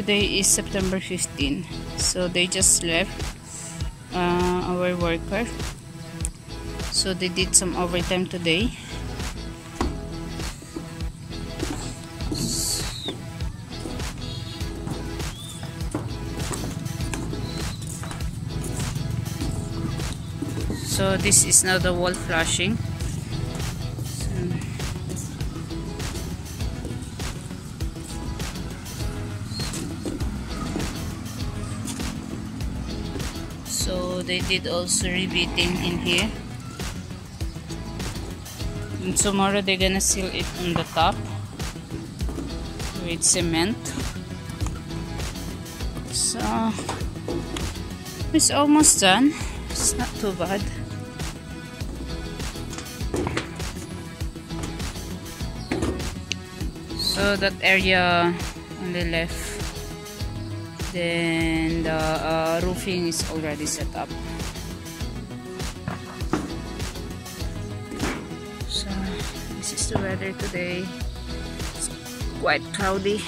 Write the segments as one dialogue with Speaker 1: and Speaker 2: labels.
Speaker 1: today is September 15 so they just left uh, our worker. So they did some overtime today. So this is now the wall flashing so they did also rebating in here. And tomorrow they're gonna seal it on the top with cement. So it's almost done. It's not too bad. So that area on the left then the uh, roofing is already set up. So this is the weather today. It's quite cloudy.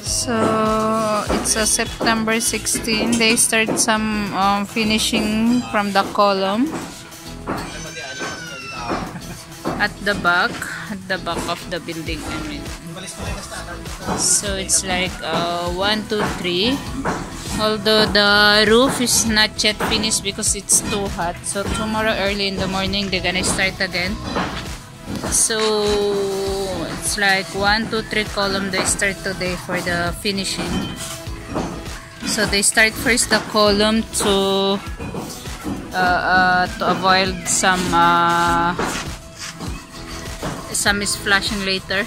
Speaker 1: So it's a September 16 they start some um, finishing from the column. At the back at the back of the building I mean. So it's like uh, one two three. Although the roof is not yet finished because it's too hot. So tomorrow early in the morning they're gonna start again. So it's like one two three column they start today for the finishing. So they start first the column to uh, uh, to avoid some uh, some is flashing later.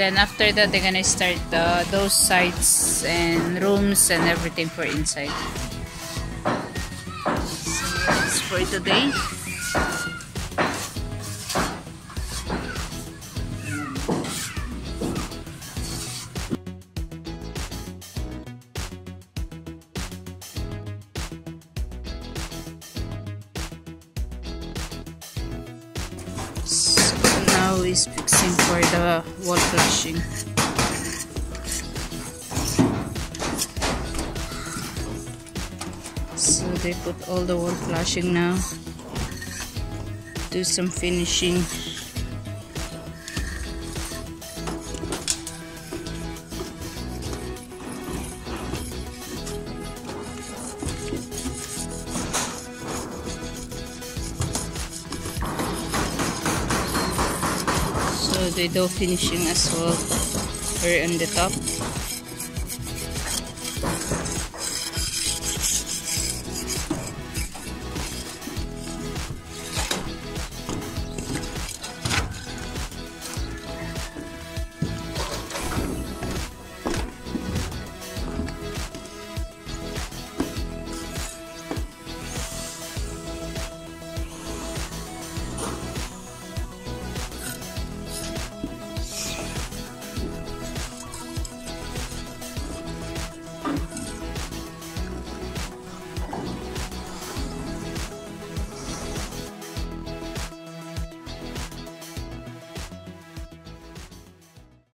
Speaker 1: Then after that they're gonna start uh, those sites and rooms and everything for inside. So that's for today now is fixing for the wall flashing. So they put all the wall flashing now. Do some finishing. Do finishing as well here on the top